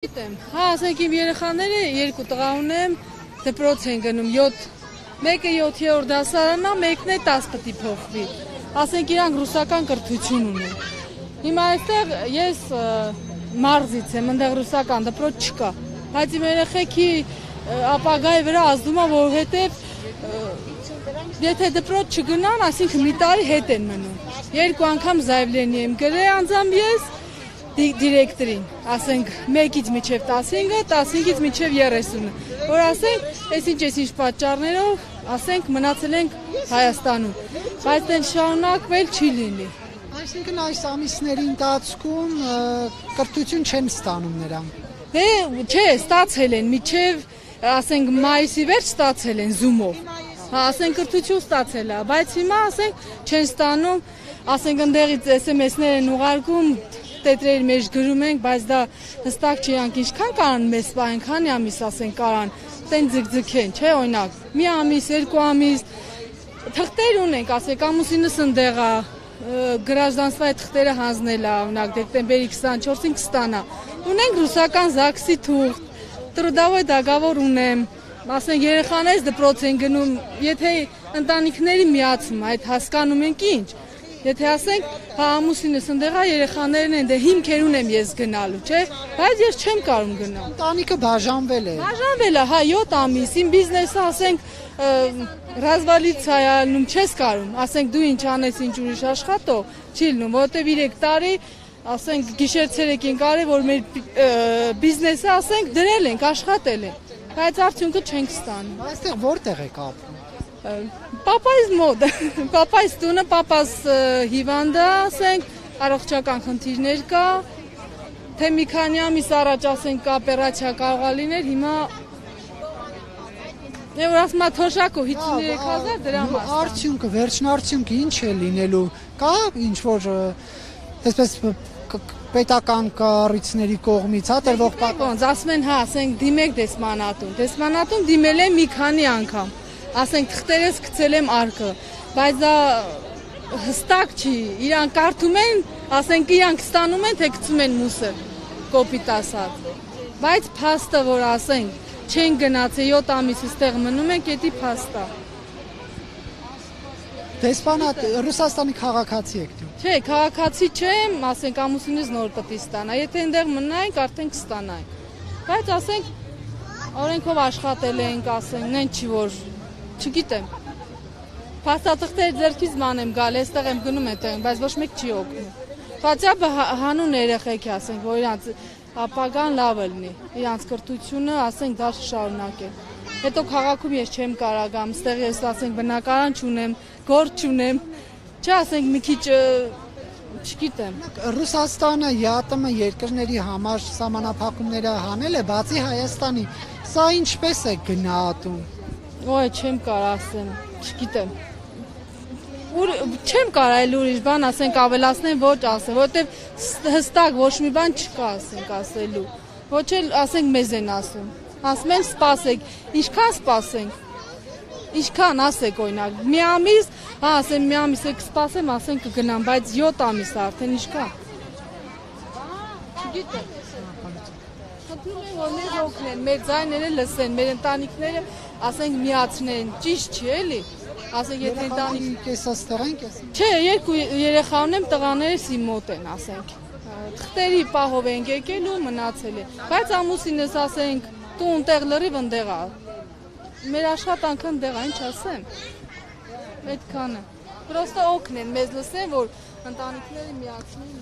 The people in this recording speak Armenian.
Գիտեմ, հա, ասենք իմ երեխաները երկու տղա ունեմ, դպրոց են գնում 7 մեկը 7-րդ դասարան է, մեկն է 10 պետք է փոխվի։ Ասենք իրանք ռուսական կրթություն ունեն։ Հիմա այստեղ ես մարզից եմ, այնտեղ ռուսական դպրոց չկա։ Բայց իմ երեխեքի ապագայի վրա ազդում է, որովհետև եթե դպրոց չգնան, այսինքն մի տարի հետ են մնում։ Երկու անգամ զայվլենի եմ գրել անձամբ ես դիրեկտորին, ասենք 1-ից մինչև 15-ը, 15-ից մինչև 30-ը, որ ասենք, այս ինչ այս ինչ պատճառներով, ասենք մնացել ենք Հայաստանում, բայց դեն շարունակվել չի լինի։ Այսինքն այս ամիսների ընթացքում կրթություն չեն ստանում նրանք։ Դե չէ, ստացել են միջև ասենք մայիսի վերջ ստացել են Zoom-ով։ Հա, ասենք կրթություն ստացել է, բայց հիմա ասենք չեն ստանում, ասենք ընդեղից SMS-ներ են ուղարկում, տետրերի մեջ գրում ենք, բայց դա հստակ չի անք ինչքան կարան մեզ սպային, քանի ամիս ասենք կարան, տեն ձգձգեն, չէ, օրինակ, մի ամիս, երկու ամիս, թղթեր ունենք, ասեք ամուսինս ընդեղ է, գրաժդանստվա այդ թղթերը հանձնել է, օրինակ դեկտեմբերի 24-ին կստանա։ Ունենք ռուսական ԶԱԳՍ-ի թուղթ, տրուդավոյ դագավոր ունեմ, ասենք երեխաներից դպրոց են գնում, եթե ընտանիքների միացում, այդ հասկանում ենք ինչ։ Եթե ասենք, հա ամուսինս ընդեղ է, երեխաներն են, դե հիմքեր ունեմ ես գնալու, չէ՞, բայց ես չեմ կարող գնալ։ Ընտանիքը բաժանվել է։ Բաժանվել է, հա 7 ամիս, իմ բիզնեսը ասենք ռազմալիցիա ալնում չես կարում, ասենք դու ինչ անես, ինչ ուրիշ աշխատո, չի լինում, որովհետև 3 տարի ասենք գիշեր ցերեկին կարի որ մեր բիզնեսը ասենք դրել ենք, աշխատել ենք, բայց արդյունքը չենք ստանում։ Այստեղ որտեղ եք ապրում։ Պապայս մոտ, պապայս տունը, պապաս հիվանդը, ասենք, առողջական խնդիրներ կա, թե մի քանի ամիս առաջ ասենք օպերացիա կարողա լիներ, հիմա դե Եվ ասում է թոշակը 53000 դրամ է։ Արդյունքը, վերջնարդյունքը ինչ է լինելու։ Կա ինչ որ այսպես պետական կառույցների կողմից հա տրվող դե, դե, պատասխան։ Ոնց ասում են, հա, ասենք դիմեք դեսմանատուն։ Դեսմանատուն դիմել է մի քանի անգամ Ասենք թղթերս գցել եմ արկը, բայց դա հստակ չի։ Իրանք կարդում են, ասենք իրանք ստանում են, թե գցում են մուսը, կոպիտ ասած։ Բայց փաստը, որ ասենք, չեն գնացել 7 ամիս այստեղ մնում են, կետի փաստա։ Դեսպանատ Ռուսաստանի քաղաքացի եք դու։ Չէ, քաղաքացի չեմ, ասենք ամուսինս նոր պետք է ստանա։ Եթե այնտեղ մնայինք, արդեն կստանանք։ Բայց ասենք օրենքով աշխատել ենք, ասենք, նեն չի որ չգիտեմ։ Փաստաթղթեր ձերքից մանեմ գալ, այստեղ եմ գնում այդտեղ, բայց ոչ մեկ չի օգնում։ Ֆացիաբը հանուն երեխեք ասենք, որ իրանց ապագան լավ լինի։ Իրանց կրթությունը, ասենք, դա շարունակեն։ Հետո քաղաքում ես չեմ կարող գամ, այստեղ ես ասենք բնակարան չունեմ, գործ չունեմ։ Չէ, ասենք մի քիչ չգիտեմ։ Ռուսաստանը ԵԱՏՄ երկրների համար սահմանափակումները հանել է բացի Հայաստանի։ Սա ինչպես է գնահատում։ Ոյ, չեմ կարող ասեմ, չգիտեմ։ Ուր չեմ կարող այլ ուրիշ բան ասենք ավելացնեմ ոչ ասեմ, որովհետև հստակ ոչ մի բան չկա ասենք ասելու։ Ոչ էլ ասենք մեզ են ասում։ Ասում են սպասեք, ինչքան սպասենք։ Ինչքան ասեք օրինակ, մի ամիս, հա, ասեմ մի ամիս եք սպասեմ, ասենք կգնամ, բայց 7 ամիս արդեն ինչքան։ Չգիտեմ։ Խնդրում եմ որ մեզ օգնեն, մեր ձայները լսեն, մեր ընտանիքները ասենք միացնեն, ճիշտ չի էլի։ Ասենք եթե ընտանիք կեսաստեղ են կես։ Չէ, երկու երեխա ունեմ, տղաներս իմ մոտ են, ասենք։ Թղթերի պահով ենք եկել ու մնացել է։ Բայց ամուսինս ասենք, տուն տեղ լրիվ ընդեղ է։ Մեր աշխատանքը ընդեղ ինչ ասեմ։ Այդքանը։ Պրոստը օգնեն, մեզ լսեն, որ ընտանիքները միացնեն։